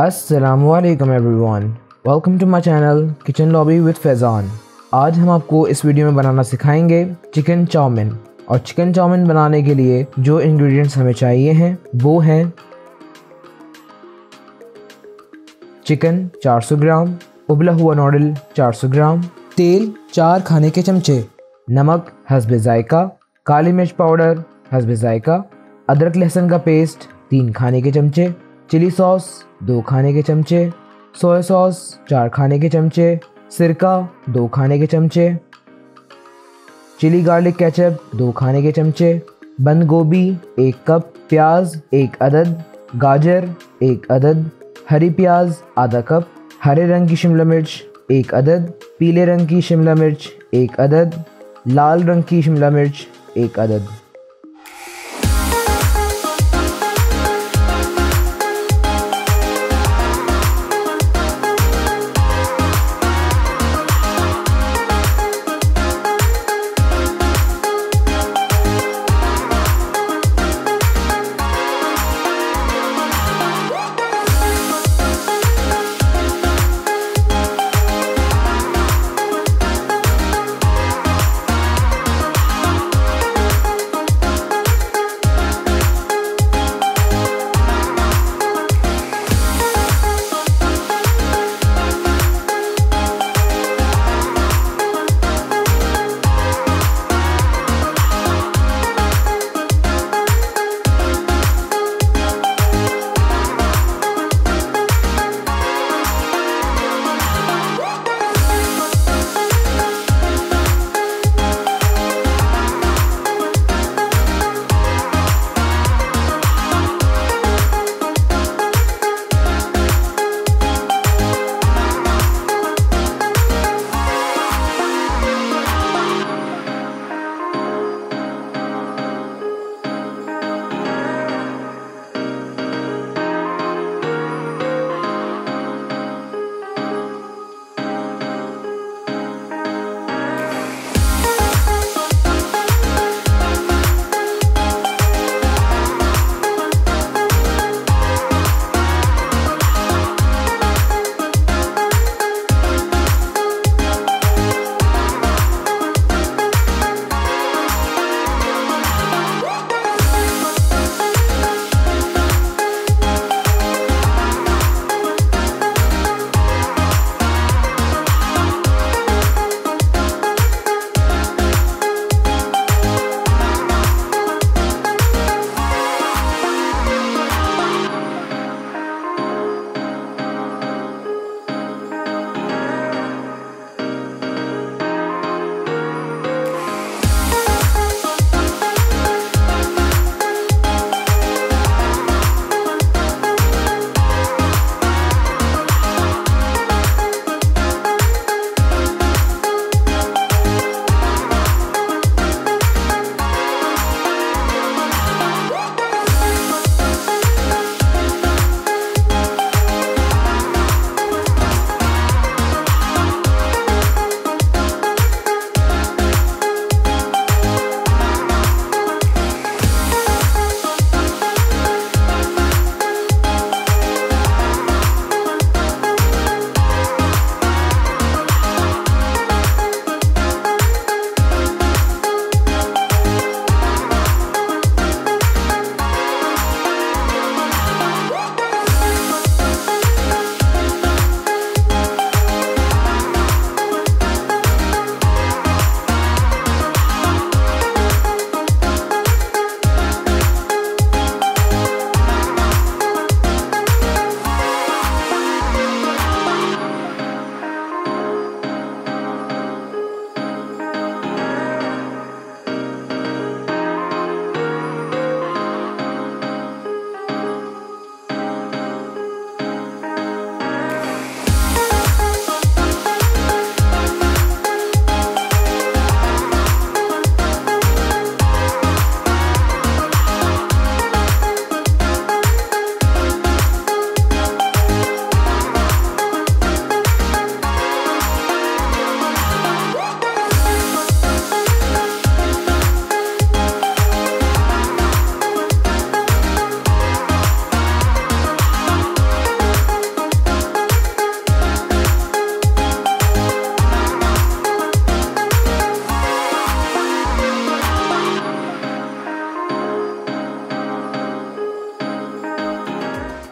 असलकम everyone welcome to my channel kitchen lobby with Faizan आज हम आपको इस वीडियो में बनाना सिखाएँगे चिकन चाउमिन। और चिकन चाउमिन बनाने के लिए जो इंग्रेडिएंट्स हमें चाहिए हैं, वो हैं चिकन 400 ग्राम, उबला हुआ नॉडल 400 ग्राम, तेल चार खाने के चमचे। नमक, हसब ज़ायका, काली मिर्च पाउडर, हसब ज़ायका, अदरक लहसुन का पेस्ट, तीन खाने के चमचे, चिली सॉस, दो खाने के चमचे, सोया सॉस, चार खाने के चमचे, सिरका, दो खाने के चमचे, चिली गार्लिक केचप, दो खाने के चमचे, बंद गोभी, एक कप, प्याज, एक अदद, गाजर, एक अदद, हरी प्याज, आधा कप, हरे रंग की शिमला मिर्च, एक अदद, पीले रंग की शिमला मिर्च, एक अदद लाल रंग की शिमला मिर्च एक अदद।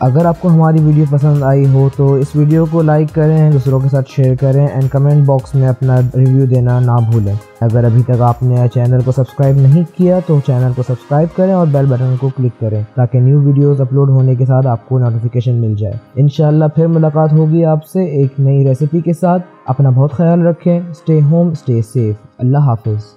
अगर आपको हमारी वीडियो पसंद आई हो तो इस वीडियो को लाइक करें, दूसरों के साथ शेयर करें एंड कमेंट बॉक्स में अपना रिव्यू देना ना भूलें। अगर अभी तक आपने चैनल को सब्सक्राइब नहीं किया तो चैनल को सब्सक्राइब करें और बेल बटन को क्लिक करें ताकि न्यू वीडियोस अपलोड होने के साथ आपको नोटिफिकेशन मिल जाए। इन फिर मुलाकात होगी आपसे एक नई रेसिपी के साथ। अपना बहुत ख्याल रखें stay home stay safe Allah हाफिज़।